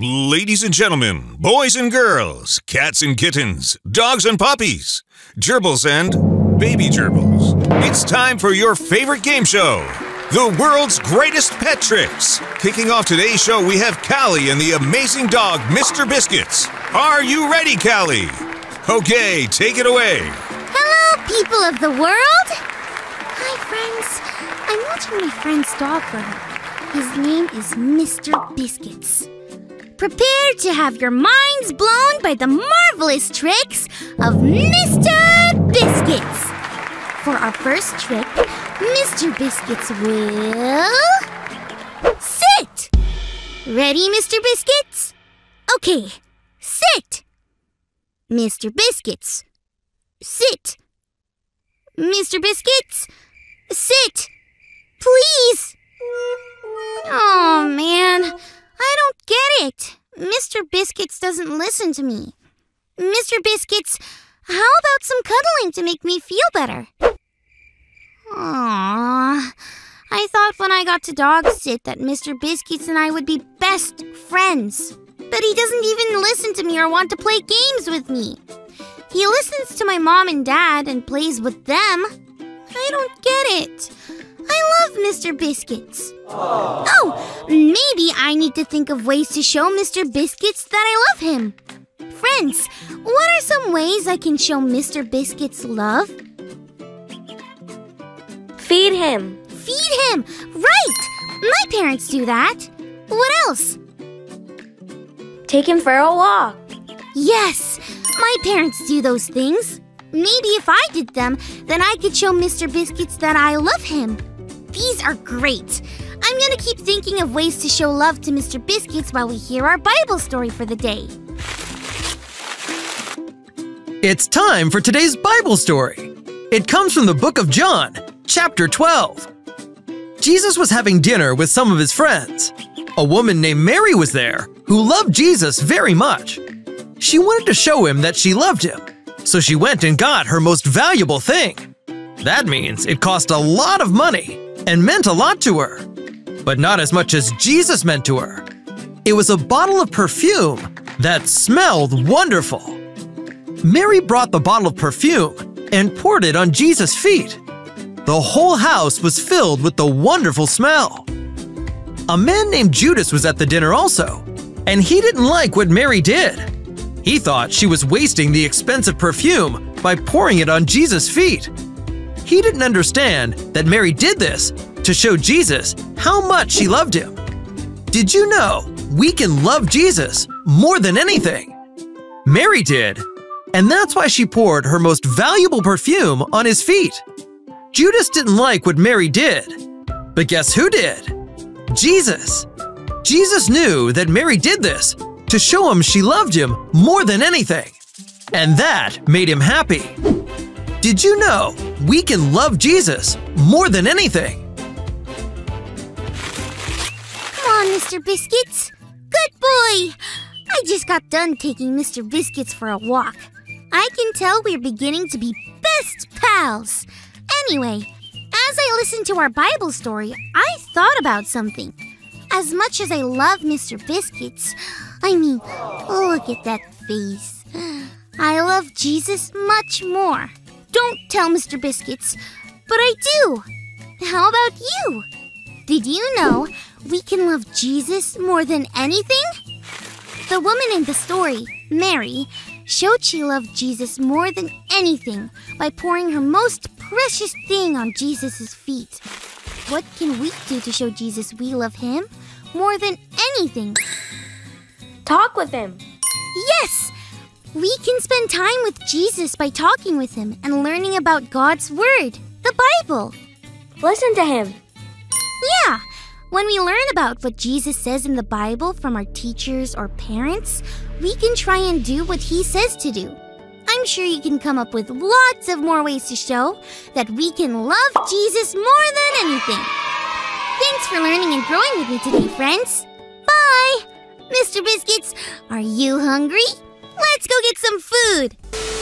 Ladies and gentlemen, boys and girls, cats and kittens, dogs and puppies, gerbils and baby gerbils, it's time for your favorite game show, the world's greatest pet tricks. Kicking off today's show, we have Callie and the amazing dog, Mr. Biscuits. Are you ready, Callie? Okay, take it away. Hello, people of the world! Hi, friends. I'm watching my friend's dog her. His name is Mr. Biscuits. Prepare to have your minds blown by the marvelous tricks of Mr. Biscuits. For our first trick, Mr. Biscuits will. Sit! Ready, Mr. Biscuits? Okay, sit! Mr. Biscuits, sit! Mr. Biscuits, sit! Mr. Biscuits doesn't listen to me. Mr. Biscuits, how about some cuddling to make me feel better? Aww. I thought when I got to dog sit that Mr. Biscuits and I would be best friends. But he doesn't even listen to me or want to play games with me. He listens to my mom and dad and plays with them. I don't get it. Love Mr. Biscuits. Oh, maybe I need to think of ways to show Mr. Biscuits that I love him. Friends, what are some ways I can show Mr. Biscuits love? Feed him. Feed him! Right! My parents do that. What else? Take him for a walk. Yes, my parents do those things. Maybe if I did them, then I could show Mr. Biscuits that I love him. These are great. I'm gonna keep thinking of ways to show love to Mr. Biscuits while we hear our Bible story for the day. It's time for today's Bible story. It comes from the book of John, chapter 12. Jesus was having dinner with some of his friends. A woman named Mary was there who loved Jesus very much. She wanted to show him that she loved him, so she went and got her most valuable thing. That means it cost a lot of money and meant a lot to her, but not as much as Jesus meant to her. It was a bottle of perfume that smelled wonderful. Mary brought the bottle of perfume and poured it on Jesus' feet. The whole house was filled with the wonderful smell. A man named Judas was at the dinner also, and he didn't like what Mary did. He thought she was wasting the expensive perfume by pouring it on Jesus' feet. He didn't understand that Mary did this to show Jesus how much she loved him. Did you know we can love Jesus more than anything? Mary did, and that's why she poured her most valuable perfume on his feet. Judas didn't like what Mary did, but guess who did? Jesus. Jesus knew that Mary did this to show him she loved him more than anything, and that made him happy. Did you know we can love Jesus more than anything? Come on, Mr. Biscuits. Good boy. I just got done taking Mr. Biscuits for a walk. I can tell we're beginning to be best pals. Anyway, as I listened to our Bible story, I thought about something. As much as I love Mr. Biscuits, I mean, look at that face. I love Jesus much more. Don't tell Mr. Biscuits, but I do. How about you? Did you know we can love Jesus more than anything? The woman in the story, Mary, showed she loved Jesus more than anything by pouring her most precious thing on Jesus' feet. What can we do to show Jesus we love him more than anything? Talk with him. Yes! We can spend time with Jesus by talking with him and learning about God's Word, the Bible. Listen to him. Yeah! When we learn about what Jesus says in the Bible from our teachers or parents, we can try and do what he says to do. I'm sure you can come up with lots of more ways to show that we can love Jesus more than anything. Thanks for learning and growing with me today, friends. Bye! Mr. Biscuits, are you hungry? Let's go get some food.